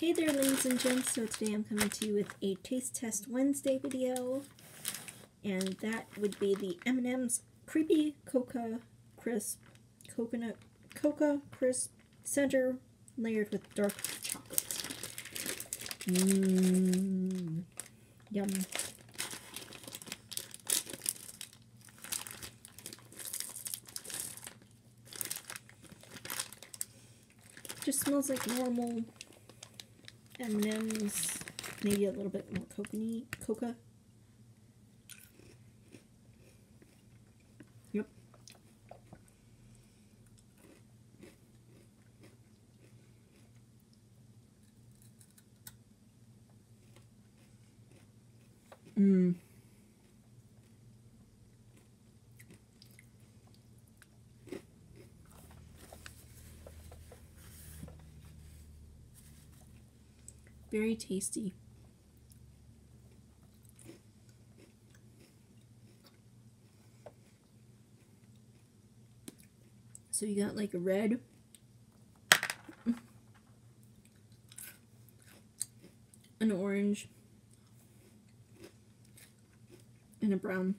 Hey there ladies and gents, so today I'm coming to you with a Taste Test Wednesday video. And that would be the M&M's Creepy Coca Crisp Coconut Coca Crisp Center layered with dark chocolate. Mmm. Yum. Just smells like normal M&M's, maybe a little bit more coconut, coca. Yep. Mmm. Very tasty. So you got like a red, an orange, and a brown.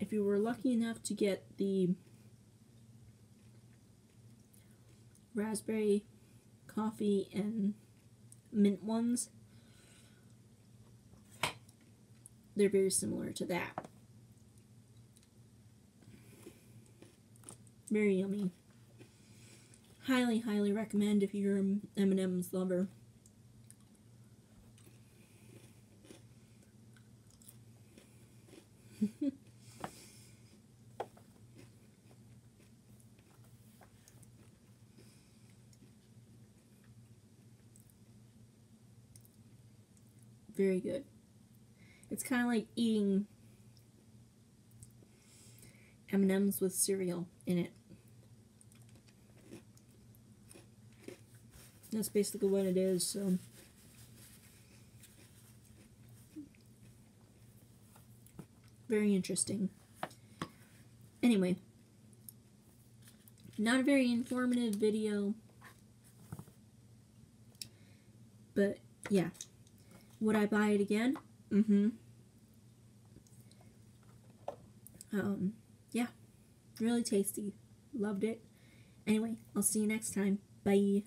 If you were lucky enough to get the raspberry, coffee, and mint ones, they're very similar to that. Very yummy. Highly, highly recommend if you're an M&M's lover. very good. It's kind of like eating M&M's with cereal in it. That's basically what it is, so... Very interesting. Anyway, not a very informative video, but yeah. Would I buy it again? Mm-hmm. Um, yeah. Really tasty. Loved it. Anyway, I'll see you next time. Bye.